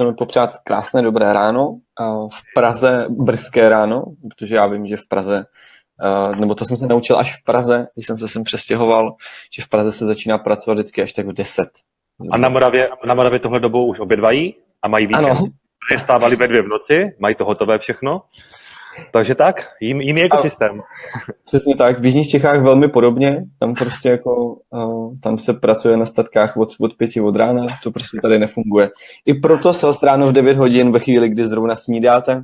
chceme popřát krásné dobré ráno. V Praze brzké ráno, protože já vím, že v Praze, nebo to jsem se naučil až v Praze, když jsem se sem přestěhoval, že v Praze se začíná pracovat vždycky až tak v 10. A na Moravě, na Moravě tohle dobou už obědvají a mají víkend. Ano. Stávali ve dvě v noci, mají to hotové všechno. Takže tak, jim, je ekosystém. Přesně tak, v Jižních Čechách velmi podobně, tam prostě jako, uh, tam se pracuje na statkách od, od pěti od rána, to prostě tady nefunguje. I proto se ráno v 9 hodin ve chvíli, kdy zrovna snídáte,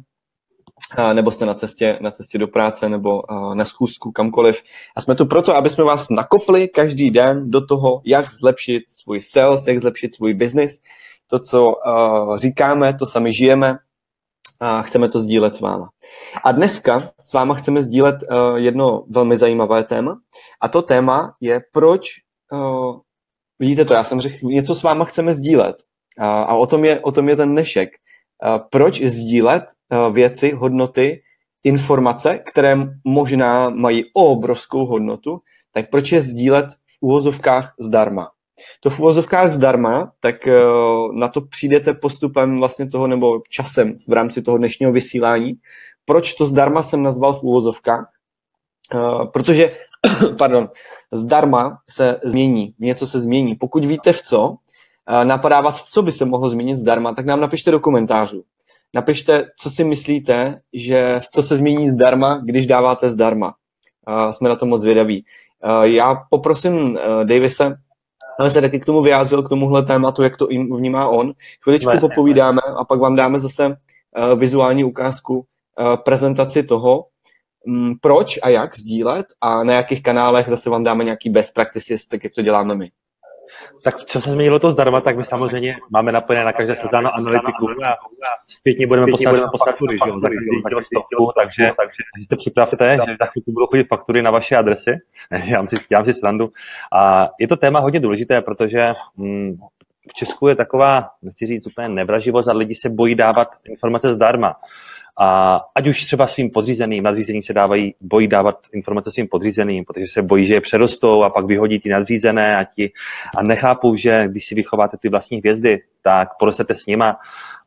nebo jste na cestě, na cestě do práce nebo uh, na schůzku, kamkoliv. A jsme tu proto, aby jsme vás nakopli každý den do toho, jak zlepšit svůj sales, jak zlepšit svůj business. To, co uh, říkáme, to sami žijeme, a chceme to sdílet s váma. A dneska s váma chceme sdílet uh, jedno velmi zajímavé téma a to téma je, proč, uh, vidíte to, já jsem řekl, něco s váma chceme sdílet a o tom, je, o tom je ten dnešek. Uh, proč sdílet věci, hodnoty, informace, které možná mají obrovskou hodnotu, tak proč je sdílet v úvozovkách zdarma? To v uvozovkách zdarma, tak eh, na to přijdete postupem vlastně toho nebo časem v rámci toho dnešního vysílání. Proč to zdarma jsem nazval v úvozovkách? Eh, protože, pardon, zdarma se změní, něco se změní. Pokud víte v co, eh, napadá vás, v co by se mohlo změnit zdarma, tak nám napište do komentářů. Napište, co si myslíte, že v co se změní zdarma, když dáváte zdarma. Jsme na to moc zvědaví. Já poprosím Davise, ale se taky k tomu vyjádřil, k tomuhle tématu, jak to vnímá on. Chviličku ne, popovídáme a pak vám dáme zase uh, vizuální ukázku, uh, prezentaci toho, um, proč a jak sdílet a na jakých kanálech zase vám dáme nějaký best practices, tak jak to děláme my. Tak co se změnilo to zdarma, tak my samozřejmě máme napojené na každé sezáno analytiku a zpětně budeme poslat faktury, že jo, za každý takže, takže si připravte, že za chvíli budou chodit faktury na vaše adresy, já si, já si srandu. A je to téma hodně důležité, protože hm, v Česku je taková, nechci říct úplně nevraživost a lidi se bojí dávat informace zdarma. A ať už třeba svým podřízeným, nadřízení se dávají, bojí dávat informace svým podřízeným, protože se bojí, že je přerostou a pak vyhodí ty nadřízené a, ti, a nechápou, že když si vychováte ty vlastní hvězdy, tak porostete s nima.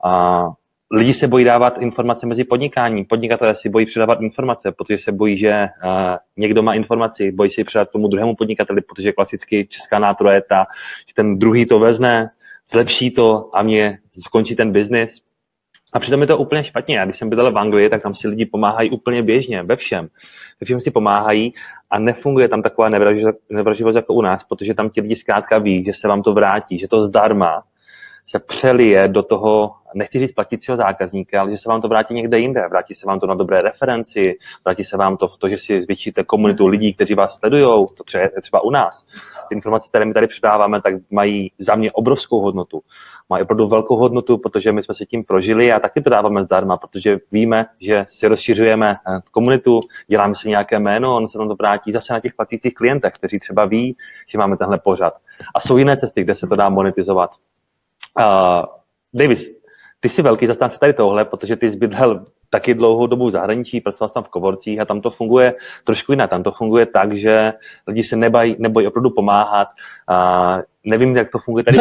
A lidi se bojí dávat informace mezi podnikáním. Podnikatelé si bojí předávat informace, protože se bojí, že uh, někdo má informaci, bojí se ji předat tomu druhému podnikateli, protože klasicky česká nátura je ta, že ten druhý to vezne, zlepší to a mě skončí ten biznis. A přitom je to úplně špatně. Já když jsem bydlel v Anglii, tak tam si lidi pomáhají úplně běžně, ve všem. Ve všem si pomáhají a nefunguje tam taková nevraživost jako u nás, protože tam ti lidi zkrátka ví, že se vám to vrátí, že to zdarma se přelije do toho, nechci říct platícího zákazníka, ale že se vám to vrátí někde jinde. Vrátí se vám to na dobré referenci, vrátí se vám to v to, že si zvětšíte komunitu lidí, kteří vás sledují, to třeba, třeba u nás. Ty informace, které my tady předáváme, tak mají za mě obrovskou hodnotu má opravdu velkou hodnotu, protože my jsme se tím prožili a taky to dáváme zdarma, protože víme, že si rozšiřujeme eh, komunitu, děláme si nějaké jméno, on se nám to vrátí zase na těch platících klientech, kteří třeba ví, že máme tenhle pořad. A jsou jiné cesty, kde se to dá monetizovat. Uh, Davis, ty jsi velký zastánce tady tohle, protože ty jsi bydlel taky dlouhou dobu v zahraničí, pracoval tam v kovorcích a tam to funguje trošku jinak. Tam to funguje tak, že lidi se nebají, nebojí opravdu pomáhat. A nevím, jak to funguje tady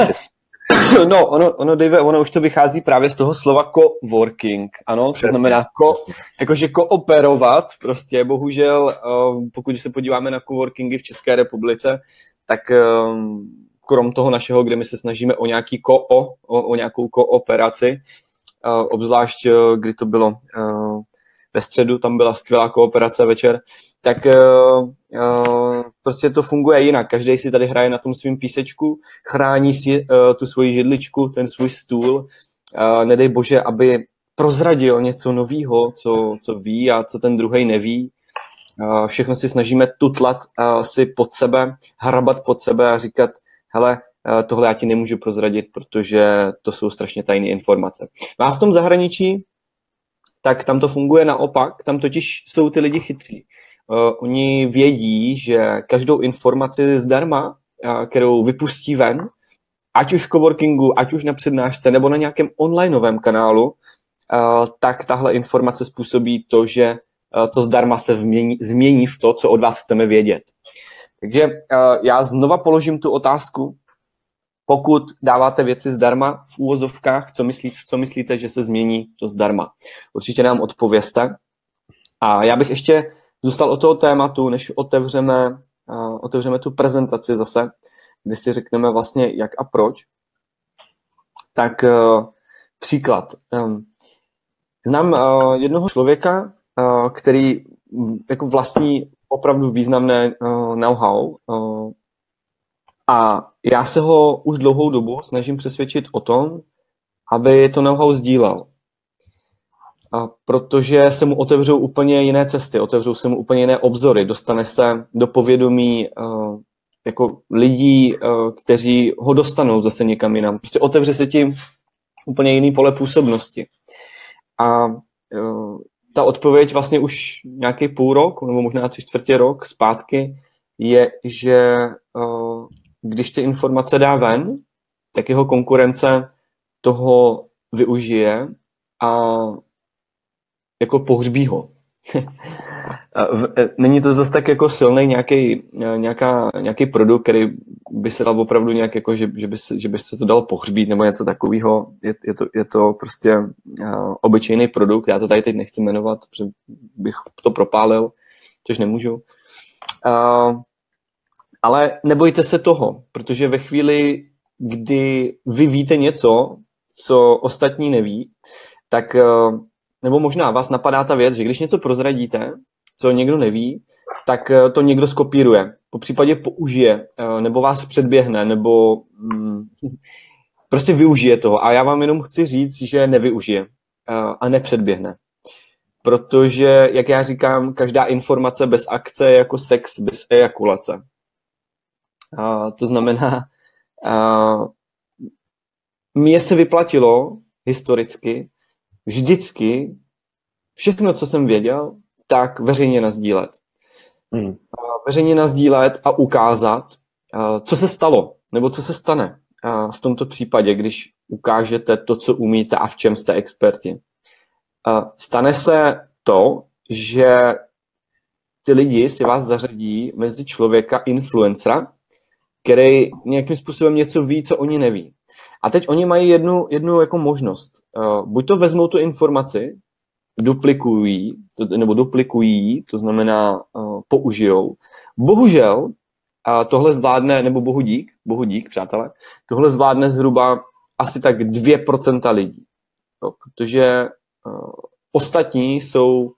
No, ono, ono, Dave, ono už to vychází právě z toho slova co-working, ano, to znamená ko, jakože kooperovat, prostě bohužel, um, pokud se podíváme na coworkingy v České republice, tak um, krom toho našeho, kde my se snažíme o nějaký ko, o, o nějakou kooperaci, uh, obzvlášť, uh, kdy to bylo uh, ve středu, tam byla skvělá kooperace večer, tak uh, prostě to funguje jinak. Každý si tady hraje na tom svém písečku, chrání si uh, tu svoji židličku, ten svůj stůl. Uh, nedej bože, aby prozradil něco nového, co, co ví a co ten druhý neví. Uh, všechno si snažíme tutlat uh, si pod sebe, hrabat pod sebe a říkat, hele, tohle já ti nemůžu prozradit, protože to jsou strašně tajné informace. A v tom zahraničí, tak tam to funguje naopak, tam totiž jsou ty lidi chytří. Uh, oni vědí, že každou informaci zdarma, uh, kterou vypustí ven, ať už v coworkingu, ať už na přednášce nebo na nějakém onlineovém kanálu, uh, tak tahle informace způsobí to, že uh, to zdarma se vmění, změní v to, co od vás chceme vědět. Takže uh, já znova položím tu otázku, pokud dáváte věci zdarma v úvozovkách, co myslíte, co myslíte, že se změní to zdarma? Určitě nám odpověste. A já bych ještě zůstal o toho tématu, než otevřeme, uh, otevřeme tu prezentaci zase, kde si řekneme vlastně jak a proč. Tak uh, příklad. Um, znám uh, jednoho člověka, uh, který jako vlastní opravdu významné uh, know-how uh, a já se ho už dlouhou dobu snažím přesvědčit o tom, aby to know-how sdílel. A protože se mu otevřou úplně jiné cesty, otevřou se mu úplně jiné obzory, dostane se do povědomí uh, jako lidí, uh, kteří ho dostanou zase někam jinam. Prostě otevře se tím úplně jiný pole působnosti. A uh, ta odpověď vlastně už nějaký půl rok, nebo možná tři čtvrtě rok zpátky, je, že když ty informace dá ven, tak jeho konkurence toho využije a jako pohřbí ho. E, není to zase tak jako silný nějaký, e, nějaká, nějaký produkt, který by se dal opravdu nějak jako, že, že, by, se, že by se to dalo pohřbít nebo něco takového. Je, je, to, je to prostě uh, obyčejný produkt. Já to tady teď nechci jmenovat, protože bych to propálil, což nemůžu. Uh, ale nebojte se toho, protože ve chvíli, kdy vy víte něco, co ostatní neví, tak uh, nebo možná vás napadá ta věc, že když něco prozradíte, co někdo neví, tak eh, to někdo skopíruje, po případě použije, eh, nebo vás předběhne, nebo mm, prostě využije toho. A já vám jenom chci říct, že nevyužije eh, a nepředběhne. Protože, jak já říkám, každá informace bez akce je jako sex bez ejakulace. A to znamená, a mně se vyplatilo historicky vždycky všechno, co jsem věděl, tak veřejně nazdílet. Hmm. Veřejně nazdílet a ukázat, co se stalo, nebo co se stane v tomto případě, když ukážete to, co umíte a v čem jste experti. Stane se to, že ty lidi si vás zařadí mezi člověka influencera, který nějakým způsobem něco ví, co oni neví. A teď oni mají jednu, jednu jako možnost. Uh, buď to vezmou tu informaci, duplikují, to, nebo duplikují, to znamená uh, použijou. Bohužel uh, tohle zvládne, nebo bohu dík, bohu dík, přátelé, tohle zvládne zhruba asi tak 2% lidí. Jo, protože uh, ostatní jsou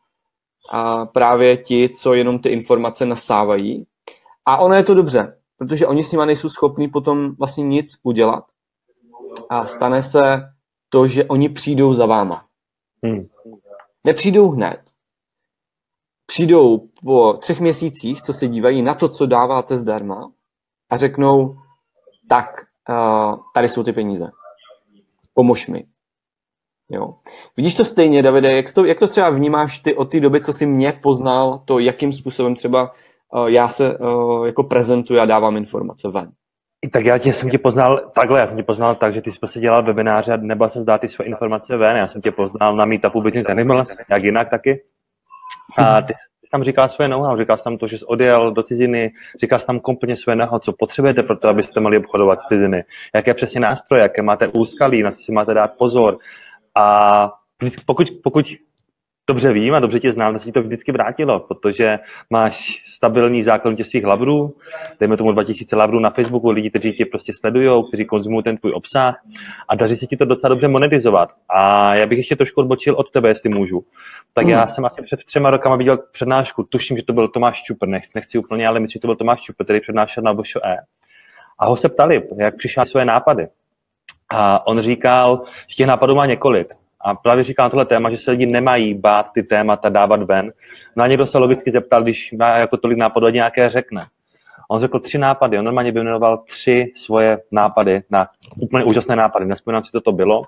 a právě ti, co jenom ty informace nasávají. A ono je to dobře, protože oni s nimi nejsou schopní potom vlastně nic udělat a stane se to, že oni přijdou za váma. Hmm. Nepřijdou hned. Přijdou po třech měsících, co se dívají na to, co dáváte zdarma a řeknou, tak, uh, tady jsou ty peníze. Pomož mi. Jo. Vidíš to stejně, Davide, jak to, jak to třeba vnímáš ty od té doby, co jsi mě poznal, to, jakým způsobem třeba já se uh, jako prezentuji a dávám informace ven? Tak já tě, jsem tě poznal takhle, já jsem tě poznal tak, že ty jsi prostě dělal webináře a nebo se zdát ty své informace ven. Já jsem tě poznal na Meetupu Business Animals, jak jinak taky. A ty jsi tam říkal své know-how, říkal jsi tam to, že jsi odjel do ciziny, říkal jsi tam kompletně své know co potřebujete pro to, abyste mohli obchodovat s ciziny, jaké přesně nástroje, jaké máte úskalí, na co si máte dát pozor. A pokud, pokud dobře vím a dobře tě znám, se ti to vždycky vrátilo, protože máš stabilní základ těch svých lavrů, dejme tomu 2000 lavrů na Facebooku, lidi, kteří tě prostě sledují, kteří konzumují ten tvůj obsah a daří se ti to docela dobře monetizovat. A já bych ještě trošku odbočil od tebe, jestli můžu. Tak já jsem asi před třema rokama viděl přednášku, tuším, že to byl Tomáš Čupr, nech, nechci úplně, ale myslím, že to byl Tomáš Čupr, který přednášel na E. A ho se ptali, jak přišel své nápady. A on říkal, že těch nápadů má několik. A právě říkám tohle téma, že se lidi nemají bát ty témata dávat ven. No a někdo se logicky zeptal, když má jako tolik nápadů, nějaké řekne. On řekl tři nápady, on normálně vyjmenoval tři svoje nápady na úplně úžasné nápady. Nespomínám si, co to bylo.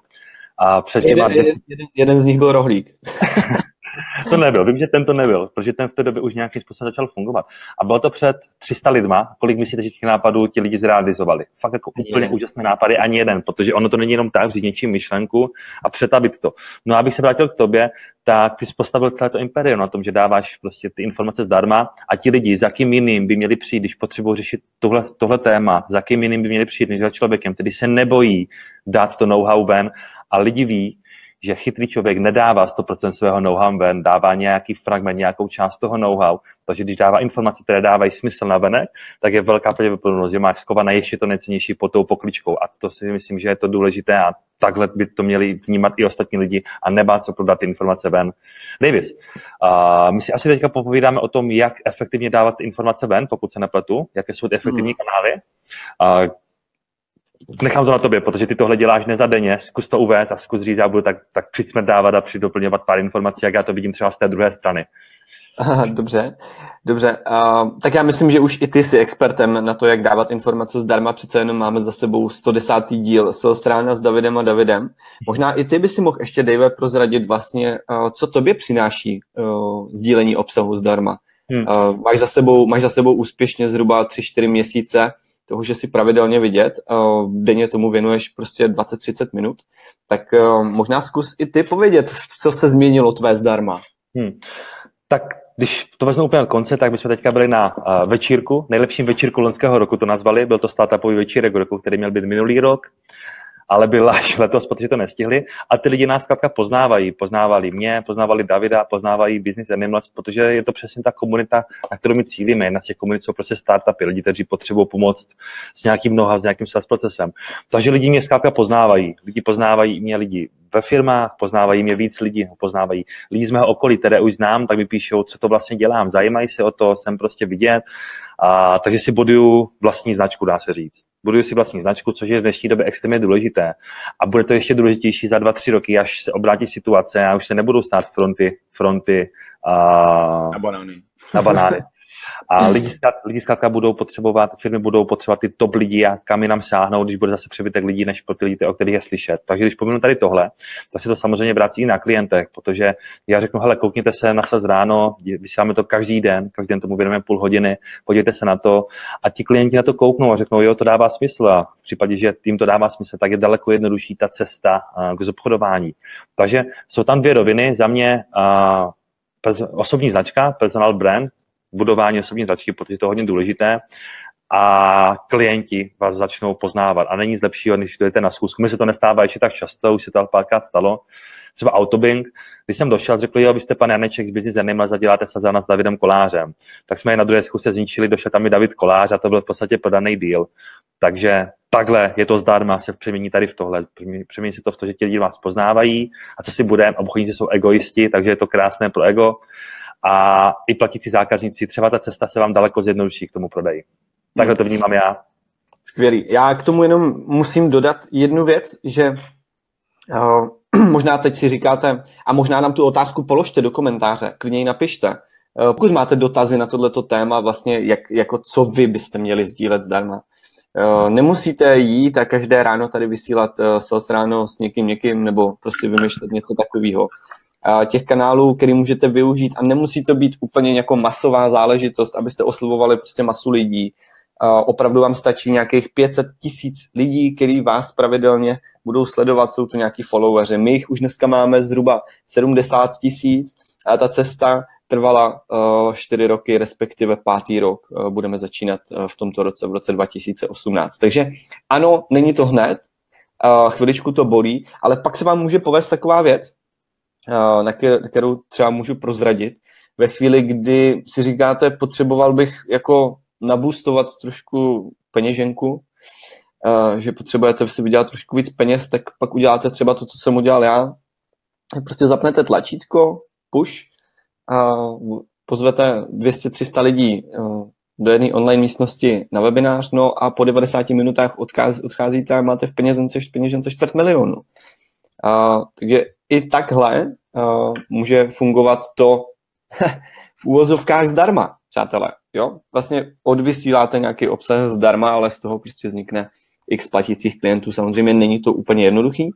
A před jeden, jeden, jeden, jeden z nich byl rohlík. to nebyl, vím, že ten to nebyl, protože ten v té době už nějakým způsobem začal fungovat. A bylo to před 300 lidma, kolik myslíte, že těch nápadů ti lidi zrealizovali? Fakt jako úplně je. úžasné nápady, ani jeden, protože ono to není jenom tak, vzít něčím myšlenku a přetavit to. No abych se vrátil k tobě, tak ty jsi postavil celé to imperium na tom, že dáváš prostě ty informace zdarma a ti lidi, za kým jiným by měli přijít, když potřebují řešit tohle, tohle téma, za kým jiným by měli přijít než za člověkem, tedy se nebojí dát to know-how ven a lidi ví, že chytrý člověk nedává 100% svého know-how ven, dává nějaký fragment, nějakou část toho know-how, takže když dává informace, které dávají smysl na venek, tak je velká pravděpodobnost, že máš skované ještě to nejcennější pod tou pokličkou. A to si myslím, že je to důležité a takhle by to měli vnímat i ostatní lidi a nebát se prodat ty informace ven. Davis, uh, my si asi teďka popovídáme o tom, jak efektivně dávat informace ven, pokud se nepletu, jaké jsou ty efektivní hmm. kanály. Uh, nechám to na tobě, protože ty tohle děláš nezadenně, zkus to uvést a zkus říct, já budu tak, tak přijďme dávat a přidoplňovat pár informací, jak já to vidím třeba z té druhé strany. Dobře, dobře. Uh, tak já myslím, že už i ty jsi expertem na to, jak dávat informace zdarma. Přece jenom máme za sebou 110. díl Sales s Davidem a Davidem. Možná i ty by si mohl ještě, Dave, prozradit vlastně, uh, co tobě přináší uh, sdílení obsahu zdarma. Hmm. Uh, máš, za sebou, máš za sebou úspěšně zhruba 3-4 měsíce toho, že si pravidelně vidět, denně tomu věnuješ prostě 20-30 minut, tak možná zkus i ty povědět, co se změnilo tvé zdarma. Hmm. Tak když to vezmu úplně od konce, tak bychom teďka byli na uh, večírku, nejlepším večírku loňského roku to nazvali, byl to startupový večírek roku, který měl být minulý rok ale byl až letos, protože to nestihli. A ty lidi nás zkrátka poznávají. Poznávali mě, poznávali Davida, poznávají Business Animals, protože je to přesně ta komunita, na kterou my cílíme. Jedna z těch komunit jsou prostě startupy, lidi, kteří potřebují pomoct s nějakým noha, s nějakým sales procesem. Takže lidi mě zkrátka poznávají. Lidi poznávají mě lidi ve firmách, poznávají mě víc lidí, poznávají lidi z mého okolí, které už znám, tak mi píšou, co to vlastně dělám, zajímají se o to, jsem prostě vidět. A, takže si buduju vlastní značku, dá se říct buduju si vlastní značku, což je v dnešní době extrémně důležité. A bude to ještě důležitější za dva, tři roky, až se obrátí situace a už se nebudou stát fronty, fronty a, na banány. Na banány. A lidi, lidi zkrátka budou potřebovat, firmy budou potřebovat ty top lidi a kam jinam sáhnout, když bude zase přebytek lidí, než pro ty lidi, o kterých je slyšet. Takže když pominu tady tohle, tak se to samozřejmě vrací i na klientech, protože já řeknu, hele, koukněte se na se ráno, vysíláme to každý den, každý den tomu věnujeme půl hodiny, podívejte se na to a ti klienti na to kouknou a řeknou, jo, to dává smysl a v případě, že tím to dává smysl, tak je daleko jednodušší ta cesta k zobchodování. Takže jsou tam dvě roviny. Za mě osobní značka, personal brand, budování osobní značky, protože to je hodně důležité a klienti vás začnou poznávat. A není nic lepšího, než jdete na schůzku. Mi se to nestává ještě tak často, už se to párkrát stalo. Třeba Autobing, když jsem došel, řekl, jo, vy jste pan Janeček z Business Animals a děláte se za nás s Davidem Kolářem. Tak jsme je na druhé schůzce zničili, došel tam i David Kolář a to byl v podstatě prodaný deal. Takže takhle je to zdarma, se přemění tady v tohle. Přemění se to v to, že ti lidi vás poznávají a co si budeme, obchodníci jsou egoisti, takže je to krásné pro ego a i platící zákazníci, třeba ta cesta se vám daleko zjednoduší k tomu prodeji. Takhle to vnímám já. Skvělý. Já k tomu jenom musím dodat jednu věc, že uh, možná teď si říkáte, a možná nám tu otázku položte do komentáře, klidně ji napište. Uh, pokud máte dotazy na tohleto téma, vlastně jak, jako co vy byste měli sdílet zdarma. Uh, nemusíte jít a každé ráno tady vysílat uh, sales ráno s někým někým nebo prostě vymýšlet něco takového těch kanálů, který můžete využít a nemusí to být úplně jako masová záležitost, abyste oslovovali prostě masu lidí. Opravdu vám stačí nějakých 500 tisíc lidí, kteří vás pravidelně budou sledovat, jsou to nějaký followeri. My jich už dneska máme zhruba 70 tisíc a ta cesta trvala uh, 4 roky, respektive pátý rok. Uh, budeme začínat uh, v tomto roce, v roce 2018. Takže ano, není to hned, chviličku to bolí, ale pak se vám může povést taková věc, na kterou třeba můžu prozradit. Ve chvíli, kdy si říkáte, potřeboval bych jako nabůstovat trošku peněženku, že potřebujete si vydělat trošku víc peněz, tak pak uděláte třeba to, co jsem udělal já. Prostě zapnete tlačítko, push, a pozvete 200-300 lidí do jedné online místnosti na webinář, no a po 90 minutách odcházíte a máte v v peněžence čtvrt milionu. A, takže i takhle uh, může fungovat to v úvozovkách zdarma, přátelé. Jo? Vlastně odvysíláte nějaký obsah zdarma, ale z toho prostě vznikne x platících klientů. Samozřejmě není to úplně jednoduchý, uh,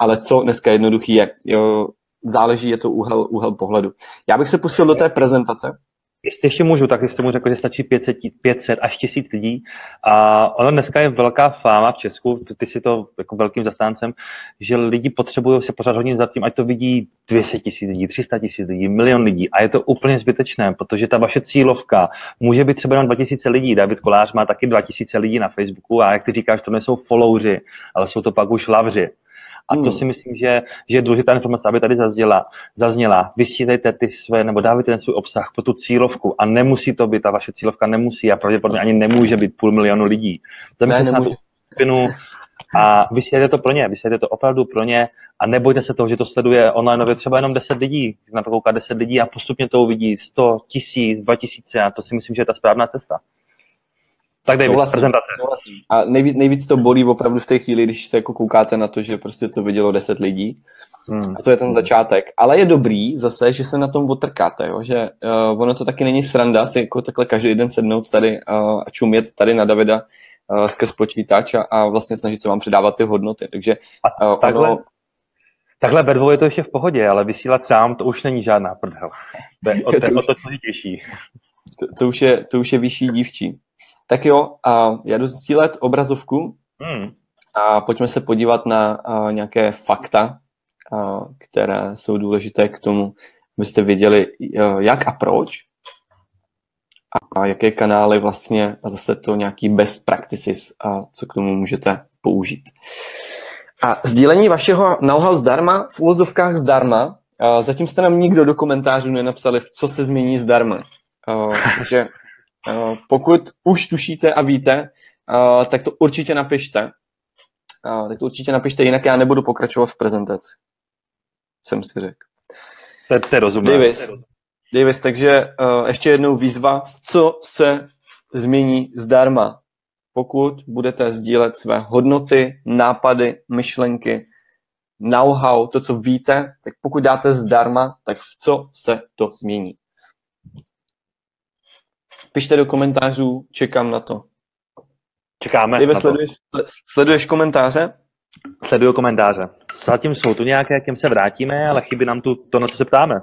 ale co dneska jednoduchý je? Jo, záleží, je to úhel, úhel pohledu. Já bych se pustil do té prezentace. Jestli ještě můžu, tak jestli mu řekl, že stačí 500, 500 až 1000 lidí. A ono dneska je velká fáma v Česku, ty si to jako velkým zastáncem, že lidi potřebují se pořád hodně za tím, ať to vidí 200 tisíc lidí, 300 tisíc lidí, milion lidí. A je to úplně zbytečné, protože ta vaše cílovka může být třeba jenom 2000 lidí. David Kolář má taky 2000 lidí na Facebooku a jak ty říkáš, to nejsou followři, ale jsou to pak už lavři. A to hmm. si myslím, že, že je důležitá informace, aby tady zazněla. zazněla. Vysílejte ty své, nebo dávajte ten svůj obsah pro tu cílovku a nemusí to být, ta vaše cílovka nemusí a pravděpodobně ani nemůže být půl milionu lidí. Zamyslete se na tu skupinu a vysílejte to pro ně, vysílejte to opravdu pro ně a nebojte se toho, že to sleduje online třeba jenom 10 lidí, na to kouká 10 lidí a postupně to uvidí 100, 1000, 2000 a to si myslím, že je ta správná cesta. Tak David, souhlasím, prezentace. Souhlasím. A nejvíc, nejvíc to bolí opravdu v té chvíli, když se jako koukáte na to, že prostě to vidělo 10 lidí. Hmm. A to je ten začátek. Ale je dobrý zase, že se na tom otrkáte, jo? že uh, ono to taky není sranda si jako takhle každý den sednout tady uh, a čumět tady na Davida uh, skrz počítač a, a vlastně snažit se vám předávat ty hodnoty. Takže uh, takhle, ono... takhle ve dvou je to ještě v pohodě, ale vysílat sám to už není žádná prdel. To je o, to, to, o to složitější. To, to, už je, to už je vyšší dívčí. Tak jo, a já jdu sdílet obrazovku hmm. a pojďme se podívat na a, nějaké fakta, a, které jsou důležité k tomu, abyste věděli, jak a proč a jaké kanály vlastně a zase to nějaký best practices a co k tomu můžete použít. A sdílení vašeho know-how zdarma, v úvozovkách zdarma, zatím jste nám nikdo do komentářů nenapsali, v co se změní zdarma. Takže pokud už tušíte a víte, eh, tak to určitě napište. Eh, tak to určitě napište, jinak já nebudu pokračovat v prezentaci. Jsem si řekl. To, je rozumné. Davis, Davis, takže ještě jednou výzva, v co se změní zdarma, pokud budete sdílet své hodnoty, nápady, myšlenky, know-how, to, co víte, tak pokud dáte zdarma, tak v co se to změní. Pište do komentářů, čekám na to. Čekáme Kdyby na sleduješ, to. sleduješ komentáře? Sleduju komentáře. Zatím jsou tu nějaké, jakým se vrátíme, ale chybí nám tu to, na co se ptáme.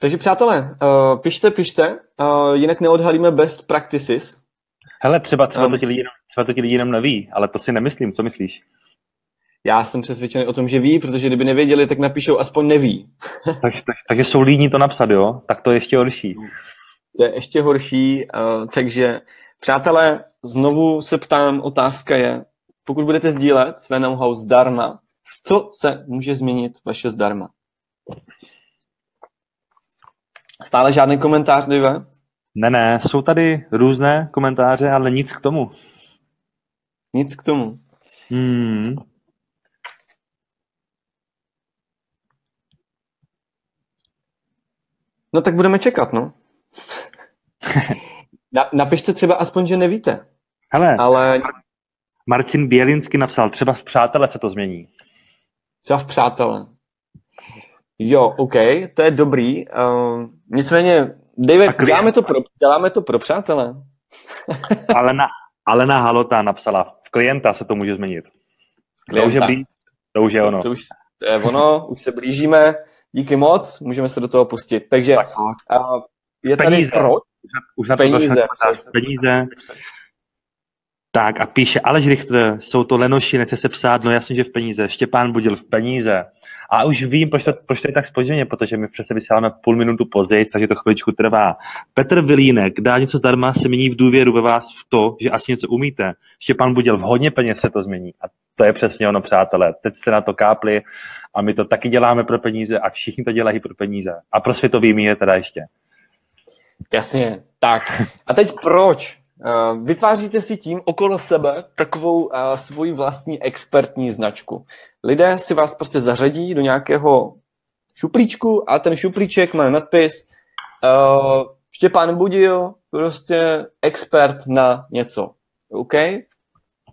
Takže přátelé, uh, pište, pište, uh, jinak neodhalíme best practices. Hele, třeba, třeba, um, to ti lidi, třeba to ti lidi jenom neví, ale to si nemyslím. Co myslíš? Já jsem přesvědčený o tom, že ví, protože kdyby nevěděli, tak napíšou aspoň neví. tak, tak, takže jsou líní to napsat, jo? Tak to je ještě horší. To je ještě horší, uh, takže přátelé, znovu se ptám, otázka je, pokud budete sdílet své know-how zdarma, v co se může změnit vaše zdarma? Stále žádný komentář, Dive? Ne, ne, jsou tady různé komentáře, ale nic k tomu. Nic k tomu. Hmm. No tak budeme čekat, no. Na, napište třeba aspoň, že nevíte. Hele, ale... Marcin Bělinsky napsal, třeba v Přátelé se to změní. Třeba v Přátelé. Jo, OK, to je dobrý. Uh, nicméně, David, děláme to, pro, děláme to pro přátelé. Alena, Alena Halota napsala, v klienta se to může změnit. Klienta. To už je, blí, to už je ono. To, to, už, to je ono, už se blížíme. Díky moc, můžeme se do toho pustit. Takže tak. uh, je tady peníze. proč? Už na peníze. To peníze. Tak a píše Aleš Richter, jsou to lenoši, nechce se psát, no jasně, že v peníze. Štěpán Budil v peníze. A už vím, proč to, proč to je tak spoženě, protože my přece vysíláme půl minutu později, takže to chviličku trvá. Petr Vilínek, dá něco zdarma, se mění v důvěru ve vás v to, že asi něco umíte. Štěpán Budil, v hodně peněz se to změní. A to je přesně ono, přátelé. Teď jste na to kápli a my to taky děláme pro peníze a všichni to dělají pro peníze. A pro světový mír teda ještě. Jasně, tak. A teď proč? Eh, vytváříte si tím okolo sebe takovou uh, svoji vlastní expertní značku. Lidé si vás prostě zařadí do nějakého šuplíčku a ten šuplíček má nadpis uh, Štěpán Budil, prostě expert na něco. OK?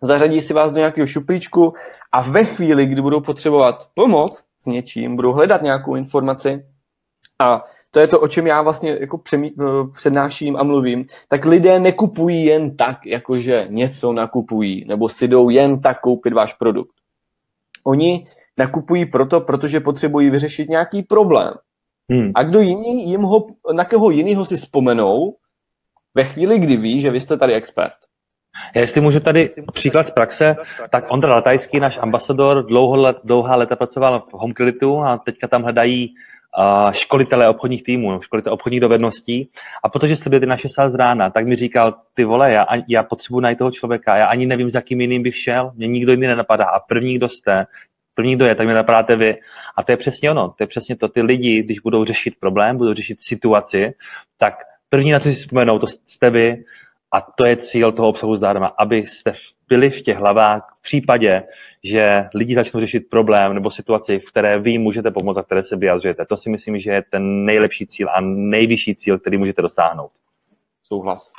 Zařadí si vás do nějakého šuplíčku a ve chvíli, kdy budou potřebovat pomoc s něčím, budou hledat nějakou informaci a to je to, o čem já vlastně jako přemý, eh, přednáším a mluvím, tak lidé nekupují jen tak, jakože něco nakupují, nebo si jdou jen tak koupit váš produkt. oni nakupují proto, protože potřebují vyřešit nějaký problém. Hmm. A kdo jiný jim ho, na koho jiného si vzpomenou ve chvíli, kdy ví, že vy jste tady expert. Já jestli můžu tady příklad z praxe, tak Ondra Latajský, náš ambasador, dlouho let, dlouhá leta pracoval v Homekreditu a teďka tam hledají školitele obchodních týmů, školitele obchodních dovedností. A protože sledujete naše sál z rána, tak mi říkal, ty vole, já, já potřebuji najít toho člověka, já ani nevím, za kým jiným bych šel, mě nikdo jiný nenapadá. A první, kdo jste, první, kdo je, tak mi napadáte vy. A to je přesně ono, to je přesně to. Ty lidi, když budou řešit problém, budou řešit situaci, tak první, na co si vzpomenou, to jste vy, a to je cíl toho obsahu zdarma, abyste byli v těch hlavách v případě, že lidi začnou řešit problém nebo situaci, v které vy můžete pomoct a které se vyjadřujete. To si myslím, že je ten nejlepší cíl a nejvyšší cíl, který můžete dosáhnout. Souhlas.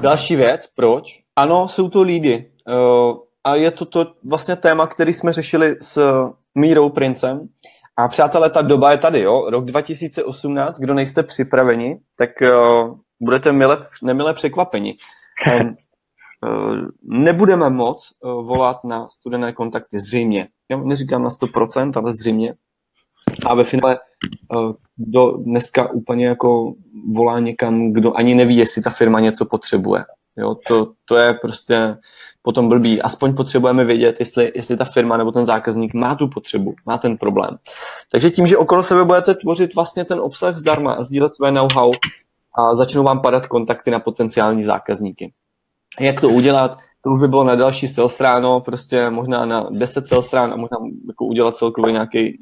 Další věc, proč? Ano, jsou to lídy. Uh, a je to, to vlastně téma, který jsme řešili s Mírou Princem. A přátelé, ta doba je tady, jo? Rok 2018, kdo nejste připraveni, tak uh, budete mile, nemile překvapeni. Um, nebudeme moc uh, volat na studené kontakty, zřejmě. Jo? Neříkám na 100%, ale zřejmě. A ve finále uh, do dneska úplně jako volá někam, kdo ani neví, jestli ta firma něco potřebuje. Jo? To, to je prostě potom blbý. Aspoň potřebujeme vědět, jestli, jestli ta firma nebo ten zákazník má tu potřebu, má ten problém. Takže tím, že okolo sebe budete tvořit vlastně ten obsah zdarma a sdílet své know-how, a začnou vám padat kontakty na potenciální zákazníky. Jak to udělat? To už by bylo na další sales ráno, prostě možná na 10 sales rán a možná jako udělat celkově nějaký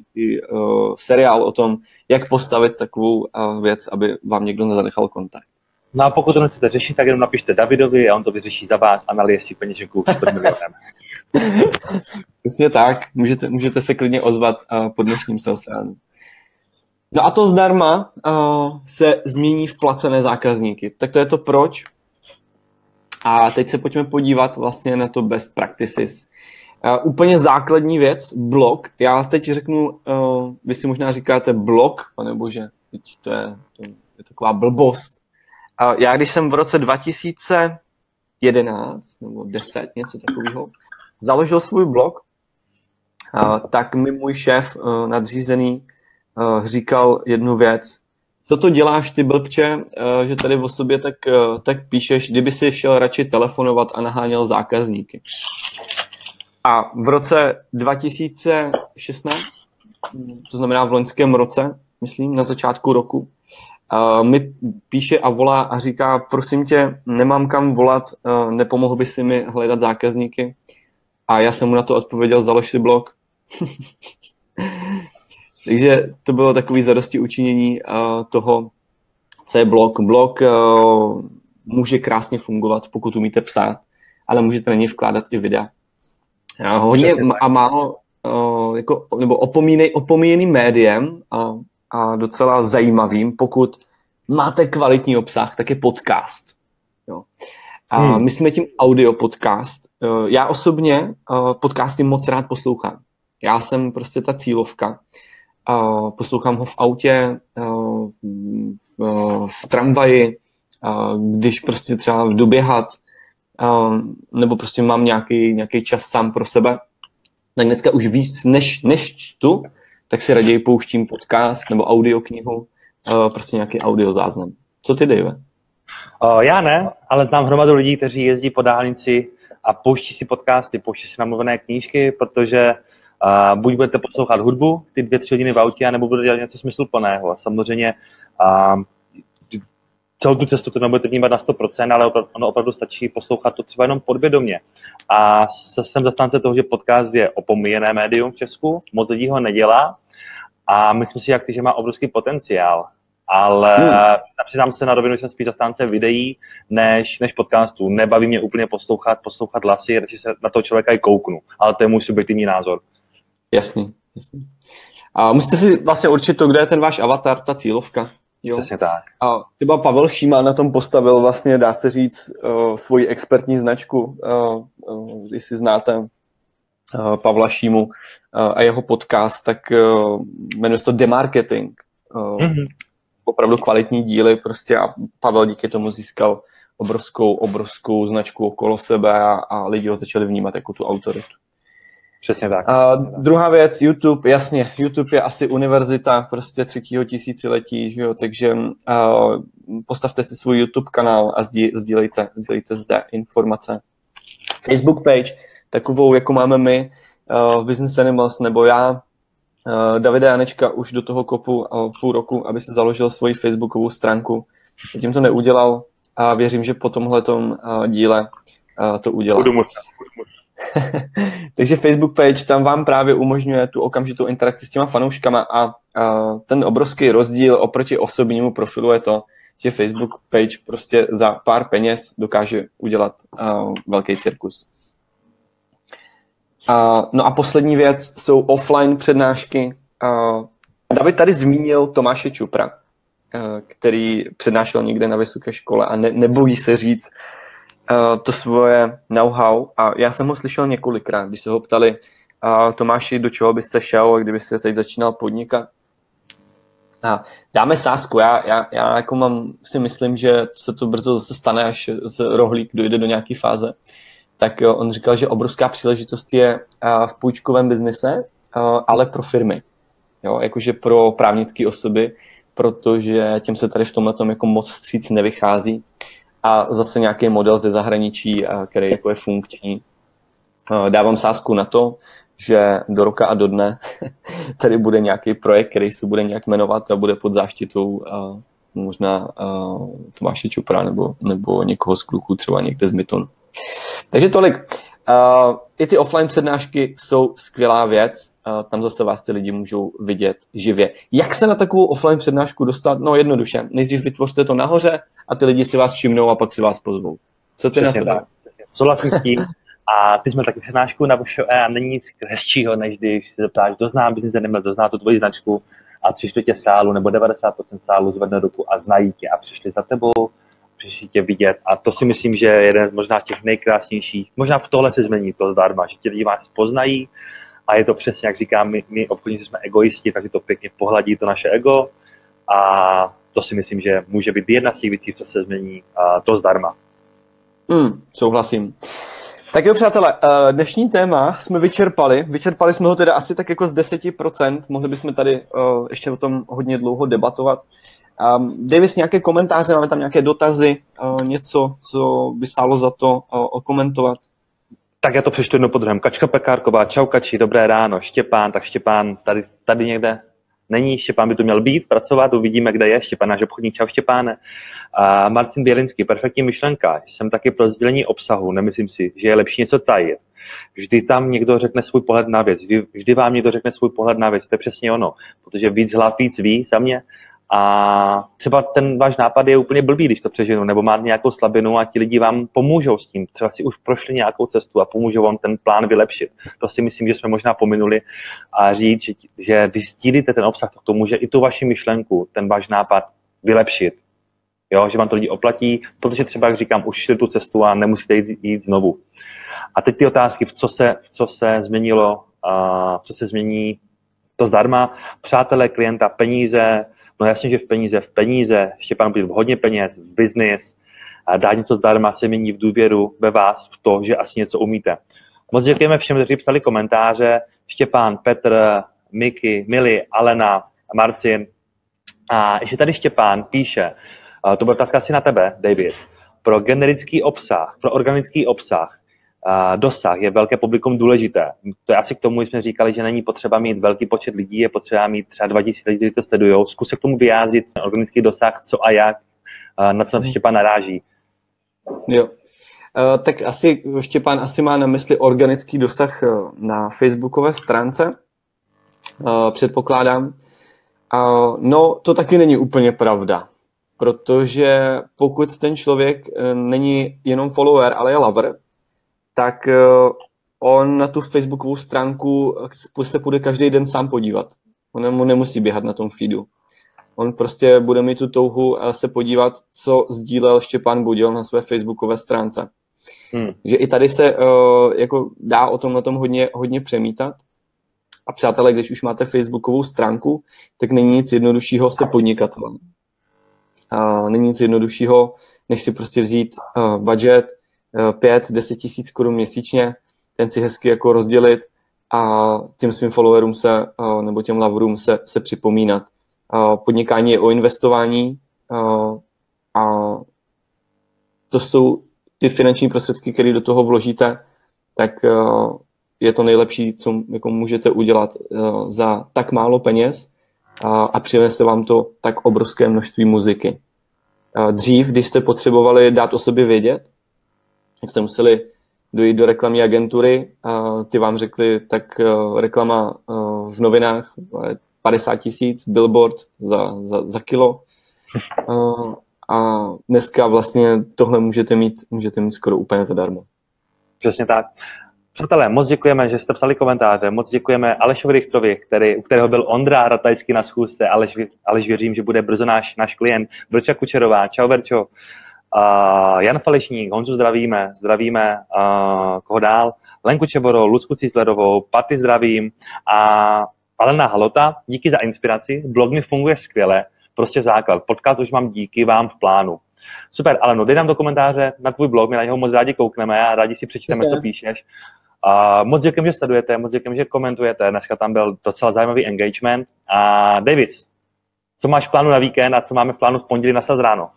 uh, seriál o tom, jak postavit takovou uh, věc, aby vám někdo nezanechal kontakt. No a pokud to nechcete řešit, tak jenom napište Davidovi a on to vyřeší za vás a nalije si peněženku s milionem. Přesně tak, můžete, můžete se klidně ozvat uh, po dnešním sales ránu. No a to zdarma uh, se změní v placené zákazníky. Tak to je to proč. A teď se pojďme podívat vlastně na to best practices. Uh, úplně základní věc, blog. Já teď řeknu, uh, vy si možná říkáte blog, pane bože, teď to je, to je taková blbost. Uh, já když jsem v roce 2011 nebo 10, něco takového, založil svůj blog, uh, tak mi můj šéf uh, nadřízený uh, říkal jednu věc. Co to děláš ty blbče, uh, že tady o sobě tak, uh, tak píšeš, kdyby si šel radši telefonovat a naháněl zákazníky. A v roce 2016, to znamená v loňském roce, myslím, na začátku roku, uh, mi píše a volá a říká, prosím tě, nemám kam volat, nepomohl by si mi hledat zákazníky. A já jsem mu na to odpověděl, založ si blog. Takže to bylo takový zadosti učinění uh, toho, co je blog. Blog uh, může krásně fungovat, pokud umíte psát, ale můžete na něj vkládat i videa. Uh, hodně a málo jako, nebo opomínej, opomíjeným médiem a, a docela zajímavým, pokud máte kvalitní obsah, tak je podcast. Jo. A hmm. myslíme tím audio podcast. Já osobně podcasty moc rád poslouchám. Já jsem prostě ta cílovka uh, poslouchám ho v autě, uh, v tramvaji, když prostě třeba jdu běhat, uh, nebo prostě mám nějaký, nějaký čas sám pro sebe, tak dneska už víc než, než čtu, tak si raději pouštím podcast nebo audioknihu, uh, prostě nějaký audio záznam. Co ty, Dave? Já ne, ale znám hromadu lidí, kteří jezdí po dálnici a pouští si podcasty, pouští si namluvené knížky, protože Uh, buď budete poslouchat hudbu, ty dvě, tři hodiny v autě, nebo budete dělat něco smysluplného. A samozřejmě uh, celou tu cestu to nebudete vnímat na 100%, ale opravdu, ono opravdu stačí poslouchat to třeba jenom podvědomě. A jsem zastánce toho, že podcast je opomíjené médium v Česku, moc lidí ho nedělá a myslím si, jak ty, že má obrovský potenciál. Ale hmm. přiznám se na rovinu, jsem spíš zastánce videí než, než podcastů. Nebaví mě úplně poslouchat, poslouchat hlasy, radši se na toho člověka i kouknu. Ale to je můj subjektivní názor. Jasný, jasný. A musíte si vlastně určit to, kde je ten váš avatar, ta cílovka. Jo? Přesně tak. A třeba Pavel Šíma na tom postavil vlastně, dá se říct, uh, svoji expertní značku, uh, uh, když si znáte uh, Pavla Šímu uh, a jeho podcast, tak uh, jmenuje se to Demarketing. Uh, mm-hmm. Opravdu kvalitní díly prostě a Pavel díky tomu získal obrovskou, obrovskou značku okolo sebe a, a lidi ho začali vnímat jako tu autoritu. Přesně tak. A druhá věc, YouTube, jasně, YouTube je asi univerzita prostě třetího tisíciletí, že jo, takže uh, postavte si svůj YouTube kanál a sdí, sdílejte, sdílejte zde informace. Facebook page, takovou, jako máme my uh, v Business Animals, nebo já, uh, Davida Janečka už do toho kopu uh, půl roku, aby se založil svoji facebookovou stránku. Zatím to neudělal a věřím, že po tomhle uh, díle uh, to udělá. Budu muset. Takže Facebook page tam vám právě umožňuje tu okamžitou interakci s těma fanouškama a, a ten obrovský rozdíl oproti osobnímu profilu je to, že Facebook page prostě za pár peněz dokáže udělat velký cirkus. No a poslední věc jsou offline přednášky. Uh, David tady zmínil Tomáše Čupra, který přednášel někde na vysoké škole a ne, nebojí se říct, uh, to svoje know-how a já jsem ho slyšel několikrát, když se ho ptali, uh, Tomáši, do čeho byste šel, kdybyste teď začínal podnikat. A dáme sásku, já, já, já jako mám, si myslím, že se to brzo zase stane, až z rohlík dojde do nějaké fáze. Tak jo, on říkal, že obrovská příležitost je uh, v půjčkovém biznise, uh, ale pro firmy. Jo, jakože pro právnické osoby, protože těm se tady v tomhle jako moc stříc nevychází a zase nějaký model ze zahraničí, který jako je funkční. Dávám sázku na to, že do roka a do dne tady bude nějaký projekt, který se bude nějak jmenovat a bude pod záštitou možná Tomáše Čupra nebo, nebo někoho z kluků, třeba někde z Mytonu. Takže tolik. Uh, I ty offline přednášky jsou skvělá věc, uh, tam zase vás ty lidi můžou vidět živě. Jak se na takovou offline přednášku dostat? No jednoduše, nejdřív vytvořte to nahoře a ty lidi si vás všimnou a pak si vás pozvou. Co ty Přesně na to? Tak. Souhlasím s tím. A ty jsme taky přednášku na VŠE a není nic hezčího, než když se zeptáš, kdo zná business animal, kdo zná tu tvoji značku a tři čtvrtě sálu nebo 90% sálu zvedne ruku a znají tě a přišli za tebou přišli tě vidět a to si myslím, že je jeden z možná těch nejkrásnějších, možná v tohle se změní to zdarma, že ti lidi vás poznají a je to přesně, jak říkám, my, my obchodníci jsme egoisti, takže to pěkně pohladí to naše ego a to si myslím, že může být jedna z těch věcí, co se změní a to zdarma. Hmm, souhlasím. Tak jo, přátelé, eh, dnešní téma jsme vyčerpali. Vyčerpali jsme ho teda asi tak jako z 10%. Mohli bychom tady eh, ještě o tom hodně dlouho debatovat. Um, Davis, nějaké komentáře, máme tam nějaké dotazy, uh, něco, co by stálo za to uh, okomentovat? Tak já to přečtu jedno po druhém. Kačka Pekárková, čau Kači, dobré ráno. Štěpán, tak Štěpán tady, tady někde není, Štěpán by tu měl být, pracovat, uvidíme, kde je, Štěpán náš obchodník, čau Štěpáne. A Marcin Bělinský, perfektní myšlenka, jsem taky pro sdělení obsahu, nemyslím si, že je lepší něco tajit. Vždy tam někdo řekne svůj pohled na věc, vždy vám někdo řekne svůj pohled na věc, to je přesně ono, protože víc hlav víc ví za mě a třeba ten váš nápad je úplně blbý, když to přeženu, nebo máte nějakou slabinu a ti lidi vám pomůžou s tím. Třeba si už prošli nějakou cestu a pomůžou vám ten plán vylepšit. To si myslím, že jsme možná pominuli a říct, že, že když sdílíte ten obsah, tak to může i tu vaši myšlenku, ten váš nápad vylepšit. Jo, že vám to lidi oplatí, protože třeba, jak říkám, už šli tu cestu a nemusíte jít, jít znovu. A teď ty otázky, v co se, v co se změnilo, uh, co se změní to zdarma, přátelé klienta, peníze, No jasně, že v peníze, v peníze, Štěpán bude hodně peněz, v biznis, a dát něco zdarma se mění v důvěru ve vás, v to, že asi něco umíte. Moc děkujeme všem, kteří psali komentáře. Štěpán, Petr, Miky, Mili, Alena, Marcin. A ještě tady Štěpán píše, to bude otázka asi na tebe, Davis, pro generický obsah, pro organický obsah, dosah, je velké publikum důležité. To je asi k tomu, jsme říkali, že není potřeba mít velký počet lidí, je potřeba mít třeba 2000 lidí, kteří to sledují. Zkus se k tomu vyjádřit, ten organický dosah, co a jak, na co hmm. Štěpán naráží. Jo. Uh, tak asi Štěpán asi má na mysli organický dosah e, na facebookové stránce, uh, předpokládám. No, to taky není úplně pravda, protože pokud ten člověk není jenom follower, ale je lover, tak eh, on na tu facebookovou stránku se půjde každý den sám podívat. On mu nemusí běhat na tom feedu. On prostě bude mít tu touhu se podívat, co sdílel Štěpán Budil na své facebookové stránce. Hmm. Že i tady se uh, jako dá o tom na tom hodně, hodně přemítat. A přátelé, když už máte facebookovou stránku, tak není nic jednoduššího se podnikat. Uh, není nic jednoduššího, než si prostě vzít uh, budget, 5-10 tisíc korun měsíčně, ten si hezky jako rozdělit a těm svým followerům se, nebo těm lavorům se, se připomínat. Podnikání je o investování a to jsou ty finanční prostředky, které do toho vložíte, tak je to nejlepší, co jako můžete udělat za tak málo peněz a, a přinese vám to tak obrovské množství muziky. Dřív, když jste potřebovali dát o sobě vědět, jak jste museli dojít do reklamní agentury a ty vám řekli, tak uh, reklama uh, v novinách 50 tisíc, billboard za, za, za kilo. A dneska vlastně tohle můžete mít, můžete mít skoro úplně zadarmo. Přesně tak. Přátelé, moc děkujeme, že jste psali komentáře, moc děkujeme Alešovi Richtovi, který, u kterého byl Ondra Ratajský na schůzce, Aleš, Aleš věřím, že bude brzo náš, náš klient, Vrča Kučerová, čau Verčo, uh, Jan Falešník, Honzu zdravíme, zdravíme, uh, koho dál, Lenku Čeborou, Lucku Cízlerovou, Paty zdravím a Alena Halota, díky za inspiraci, blog mi funguje skvěle, prostě základ, podcast už mám díky vám v plánu. Super, ale no, dej nám do komentáře na tvůj blog, my na něho moc rádi koukneme a rádi si přečteme, co píšeš. A moc děkuji, že sledujete, moc děkuji, že komentujete. Dneska tam byl docela zajímavý engagement. A Davis, co máš v plánu na víkend a co máme v plánu v pondělí na ráno?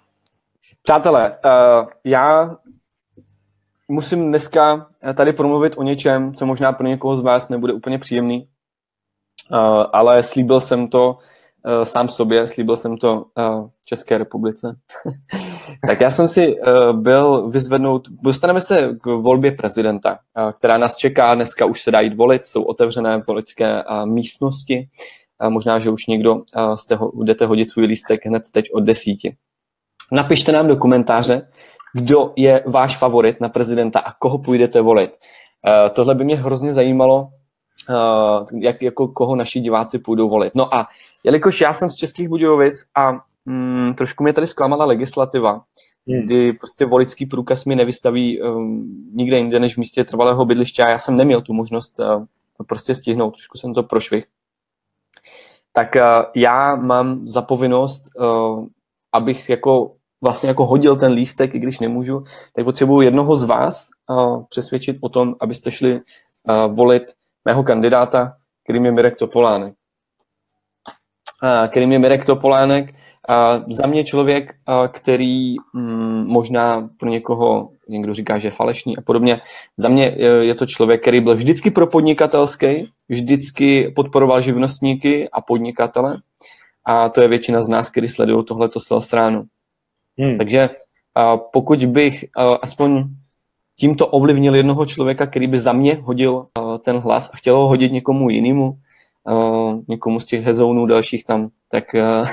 Přátelé, uh, já musím dneska tady promluvit o něčem, co možná pro někoho z vás nebude úplně příjemný, uh, ale slíbil jsem to uh, sám sobě, slíbil jsem to uh, České republice. tak já jsem si uh, byl vyzvednout, dostaneme se k volbě prezidenta, uh, která nás čeká, dneska už se dá jít volit, jsou otevřené voličské uh, místnosti, uh, možná, že už někdo uh, jste ho, jdete hodit svůj lístek hned teď od desíti. Napište nám do komentáře, kdo je váš favorit na prezidenta a koho půjdete volit. Uh, tohle by mě hrozně zajímalo, uh, jak, jako koho naši diváci půjdou volit. No a jelikož já jsem z Českých Budějovic a mm, trošku mě tady zklamala legislativa, hmm. kdy prostě volický průkaz mi nevystaví um, nikde jinde než v místě trvalého bydliště a já jsem neměl tu možnost uh, prostě stihnout, trošku jsem to prošvih. Tak uh, já mám za povinnost, uh, abych jako vlastně jako hodil ten lístek, i když nemůžu, tak potřebuji jednoho z vás přesvědčit o tom, abyste šli volit mého kandidáta, kterým je Mirek Topolánek. Kterým je Mirek Topolánek, za mě člověk, který um, možná pro někoho, někdo říká, že je falešný a podobně, za mě je to člověk, který byl vždycky pro podnikatelský, vždycky podporoval živnostníky a podnikatele a to je většina z nás, kteří sledují tohleto sales Hmm. Takže uh, pokud bych uh, aspoň tímto ovlivnil jednoho člověka, který by za mě hodil uh, ten hlas a chtěl ho hodit někomu jinému, uh, někomu z těch hezounů dalších tam, tak uh,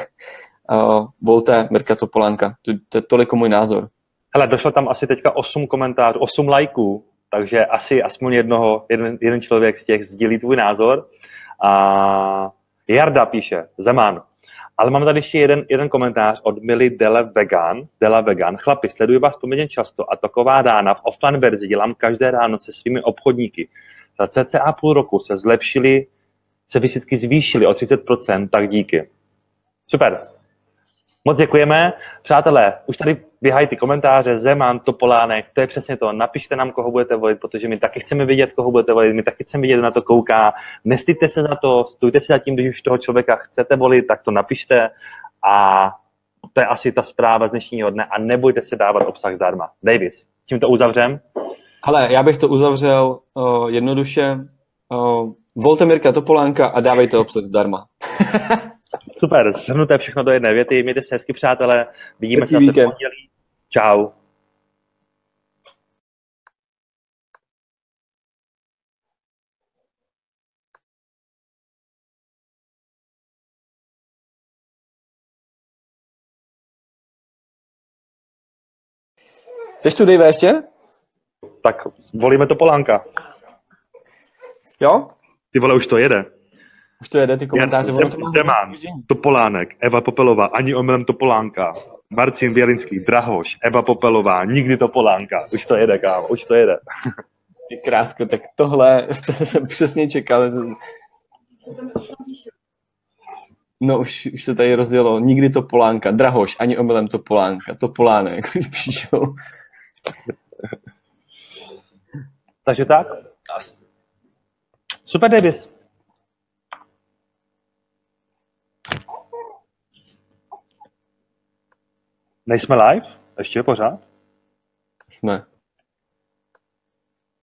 uh, volte Mirka Topolánka. To, to je toliko můj názor. Hele, došlo tam asi teďka 8 komentářů, 8 lajků, takže asi aspoň jednoho, jeden, jeden člověk z těch sdílí tvůj názor. A Jarda píše, Zeman, ale mám tady ještě jeden, jeden komentář od Milly Dele Vegan. Dele Vegan. Chlapi, sleduji vás poměrně často a taková rána v offline verzi dělám každé ráno se svými obchodníky. Za cca půl roku se zlepšily, se vysvětky zvýšily o 30%, tak díky. Super. Moc děkujeme. Přátelé, už tady běhají ty komentáře, Zeman, Topolánek, to je přesně to. Napište nám, koho budete volit, protože my taky chceme vidět, koho budete volit, my taky chceme vidět, na to kouká. Nestýďte se za to, stůjte si za tím, když už toho člověka chcete volit, tak to napište a to je asi ta zpráva z dnešního dne a nebojte se dávat obsah zdarma. Davis, tím to uzavřem? Ale já bych to uzavřel uh, jednoduše. Uh, volte Mirka Topolánka a dávejte obsah zdarma. Super, shrnuté všechno do jedné věty. Mějte se hezky, přátelé. Vidíme se zase v pondělí. Čau. Jsi tu, Dave, ještě? Tak volíme to Polánka. Jo? Ty vole, už to jede. Už to jede, ty komentáře. Jan, to Zeman, Topolánek, Eva Popelová, ani omylem Topolánka, Marcin Bělinský, Drahoš, Eva Popelová, nikdy Topolánka. Už to jede, kámo, už to jede. Ty krásko, tak tohle, to jsem přesně čekal. No už, už se tady rozjelo. Nikdy Topolánka, Drahoš, ani omylem Topolánka, Topolánek, píšou. Takže tak? Super. Super, Davis. Nejsme live? Ještě pořád? Jsme.